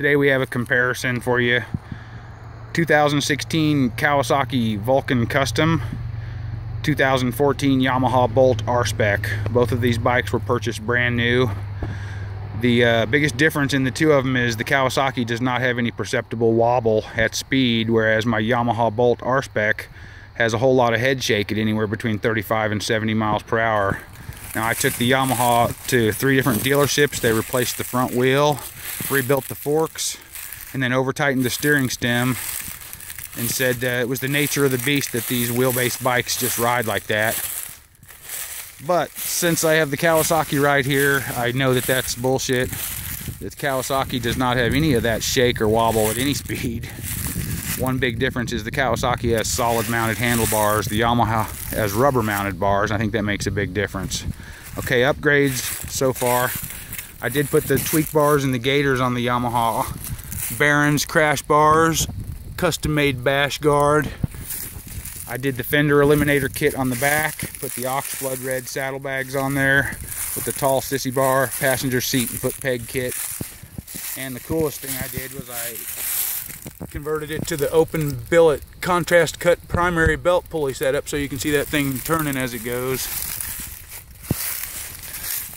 Today we have a comparison for you. 2016 Kawasaki Vulcan Custom, 2014 Yamaha Bolt R-Spec. Both of these bikes were purchased brand new. The uh, biggest difference in the two of them is the Kawasaki does not have any perceptible wobble at speed, whereas my Yamaha Bolt R-Spec has a whole lot of head shake at anywhere between 35 and 70 miles per hour. Now I took the Yamaha to three different dealerships. They replaced the front wheel, rebuilt the forks, and then over tightened the steering stem and said it was the nature of the beast that these wheelbase bikes just ride like that. But since I have the Kawasaki right here, I know that that's bullshit. The Kawasaki does not have any of that shake or wobble at any speed. One big difference is the Kawasaki has solid mounted handlebars. The Yamaha has rubber mounted bars. I think that makes a big difference. Okay, upgrades so far. I did put the tweak bars and the gators on the Yamaha. Barons crash bars, custom made bash guard. I did the fender eliminator kit on the back, put the ox blood red saddlebags on there, with the tall sissy bar, passenger seat and foot peg kit. And the coolest thing I did was I converted it to the open billet contrast cut primary belt pulley setup so you can see that thing turning as it goes.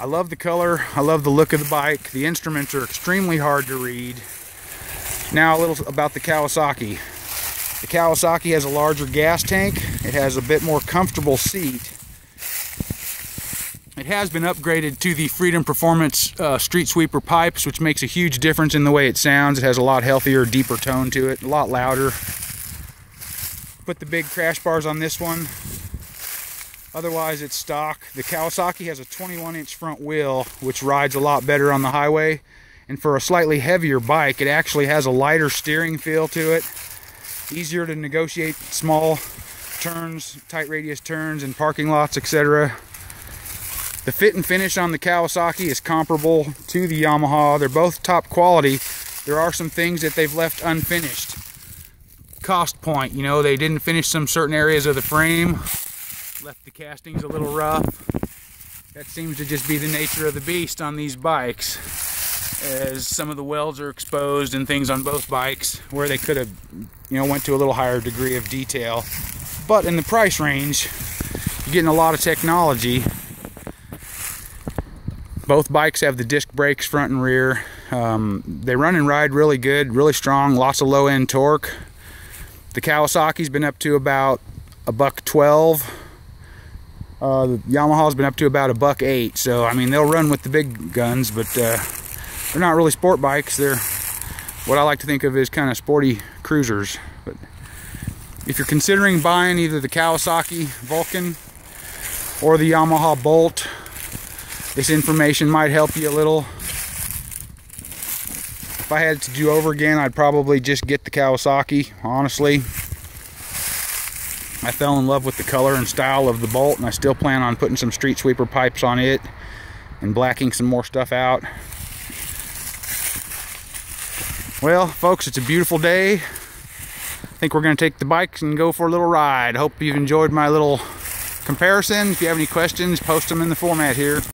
I love the color, I love the look of the bike. The instruments are extremely hard to read. Now a little about the Kawasaki. The Kawasaki has a larger gas tank. It has a bit more comfortable seat. It has been upgraded to the Freedom Performance uh, Street Sweeper pipes, which makes a huge difference in the way it sounds. It has a lot healthier, deeper tone to it, a lot louder. Put the big crash bars on this one. Otherwise, it's stock. The Kawasaki has a 21 inch front wheel, which rides a lot better on the highway. And for a slightly heavier bike, it actually has a lighter steering feel to it. Easier to negotiate small turns, tight radius turns and parking lots, etc. The fit and finish on the Kawasaki is comparable to the Yamaha. They're both top quality. There are some things that they've left unfinished. Cost point, you know, they didn't finish some certain areas of the frame. Left the castings a little rough. That seems to just be the nature of the beast on these bikes. As some of the welds are exposed and things on both bikes where they could have, you know, went to a little higher degree of detail. But in the price range, you're getting a lot of technology both bikes have the disc brakes front and rear. Um, they run and ride really good, really strong, lots of low end torque. The Kawasaki's been up to about a buck 12. Uh, the Yamaha's been up to about a buck 8. So, I mean, they'll run with the big guns, but uh, they're not really sport bikes. They're what I like to think of as kind of sporty cruisers. But if you're considering buying either the Kawasaki Vulcan or the Yamaha Bolt, this information might help you a little. If I had to do over again, I'd probably just get the Kawasaki, honestly. I fell in love with the color and style of the Bolt, and I still plan on putting some street sweeper pipes on it and blacking some more stuff out. Well, folks, it's a beautiful day. I think we're to take the bikes and go for a little ride. Hope you've enjoyed my little comparison. If you have any questions, post them in the format here.